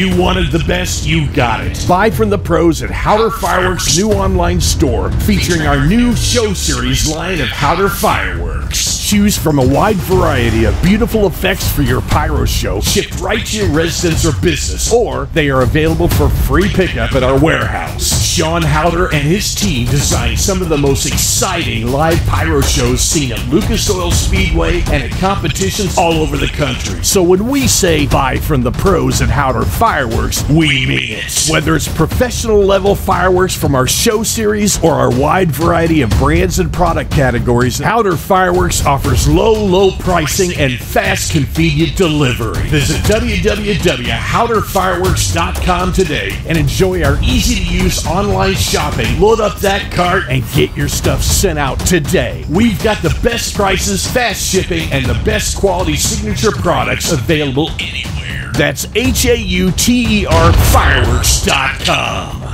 You wanted the best, you got it. Buy from the pros at Hauter Fireworks' new online store, featuring our new show series line of Hauter Fireworks. Choose from a wide variety of beautiful effects for your pyro show, shipped right to your residence or business, or they are available for free pickup at our warehouse. Sean Hauter and his team designed some of the most exciting live pyro shows seen at Lucas Oil Speedway and at competitions all over the country. So when we say buy from the pros at Hauter Fireworks, we mean it. Whether it's professional level fireworks from our show series or our wide variety of brands and product categories, Hauter Fireworks offers low, low pricing and fast, convenient delivery. Visit www.hauterfireworks.com today and enjoy our easy to use online shopping. Load up that cart and get your stuff sent out today. We've got the best prices, fast shipping, and the best quality signature products available anywhere. That's H A U T E R fireworks.com.